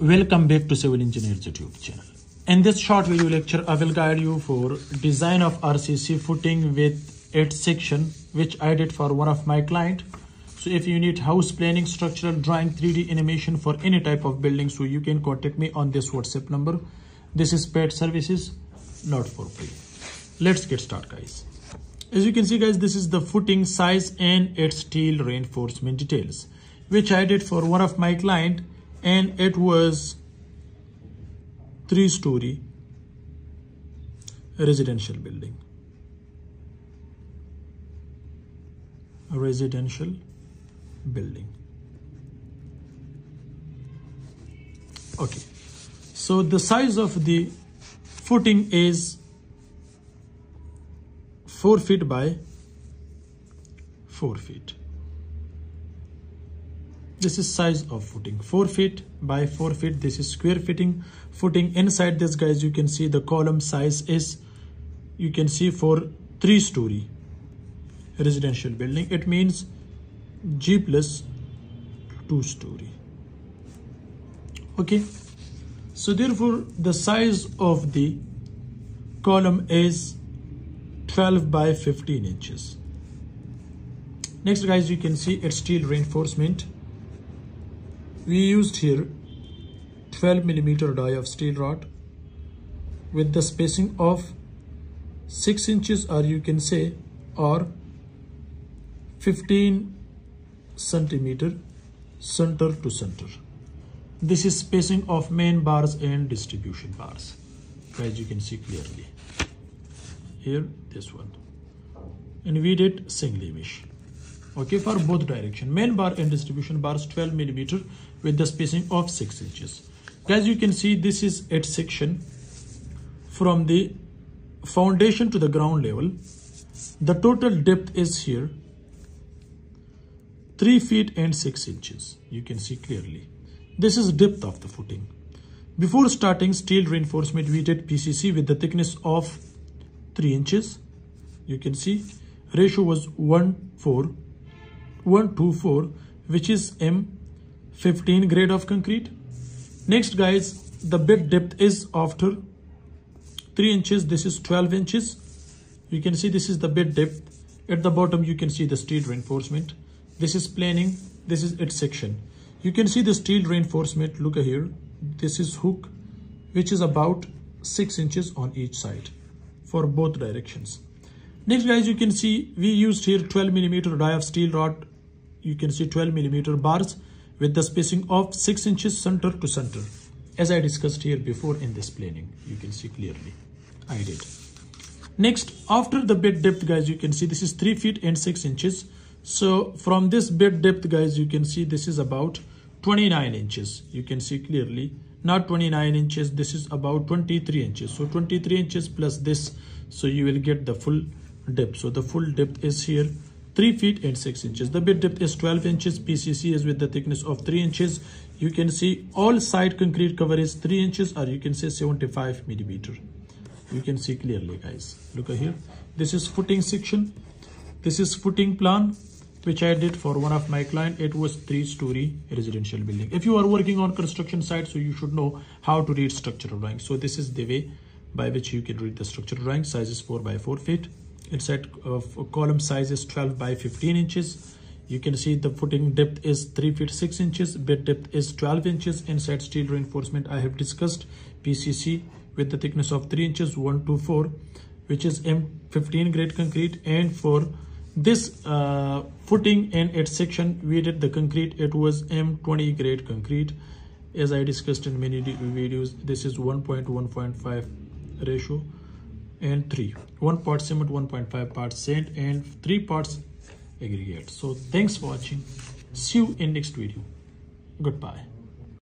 Welcome back to Civil Engineers YouTube channel. In this short video lecture, I will guide you for design of RCC footing with its section, which I did for one of my client. So if you need house planning, structural drawing, 3D animation for any type of building, so you can contact me on this WhatsApp number. This is paid services, not for free. Let's get started guys. As you can see guys, this is the footing size and its steel reinforcement details, which I did for one of my client and it was three story residential building. A residential building. Okay. So the size of the footing is 4 feet by 4 feet this is size of footing. 4 feet by 4 feet. This is square fitting. Footing inside this guys you can see the column size is you can see for three story residential building. It means g plus two story. Okay. So therefore the size of the column is 12 by 15 inches. Next guys you can see it's steel reinforcement we used here 12 millimeter die of steel rod with the spacing of 6 inches or you can say or 15 centimeter center to center. This is spacing of main bars and distribution bars as you can see clearly. Here this one. And we did single mesh okay for both direction. Main bar and distribution bars 12 millimeter with the spacing of 6 inches. As you can see this is its section. From the foundation to the ground level the total depth is here 3 feet and 6 inches. You can see clearly. This is depth of the footing. Before starting steel reinforcement we did PCC with the thickness of 3 inches. You can see ratio was 1 4 124 which is M15 grade of concrete. Next guys, the bed depth is after 3 inches. This is 12 inches. You can see this is the bed depth. At the bottom you can see the steel reinforcement. This is planing. This is its section. You can see the steel reinforcement. Look here. This is hook which is about 6 inches on each side for both directions. Next guys, you can see we used here 12 millimeter die of steel rod you can see 12 millimeter bars with the spacing of 6 inches center to center. As I discussed here before in this planing you can see clearly. I did. Next after the bed depth guys you can see this is 3 feet and 6 inches. So from this bed depth guys you can see this is about 29 inches. You can see clearly. Not 29 inches this is about 23 inches. So 23 inches plus this so you will get the full depth. So the full depth is here 3 feet and 6 inches. The bed depth is 12 inches. PCC is with the thickness of 3 inches. You can see all side concrete cover is 3 inches or you can say 75 millimeter. You can see clearly guys. Look here. This is footing section. This is footing plan which I did for one of my client. It was three story residential building. If you are working on construction site, so you should know how to read structural drawing. So this is the way by which you can read the structural drawing. Size is 4 by 4 feet inside uh, column size is 12 by 15 inches. You can see the footing depth is 3 feet 6 inches bed depth is 12 inches inside steel reinforcement i have discussed pcc with the thickness of 3 inches 1 to 4 which is m15 grade concrete. And for this uh, footing and its section we did the concrete. It was m20 grade concrete. As i discussed in many videos this is 1.1.5 ratio and 3 1 part cement 1.5 parts sand and 3 parts aggregate. So thanks for watching. See you in next video. Goodbye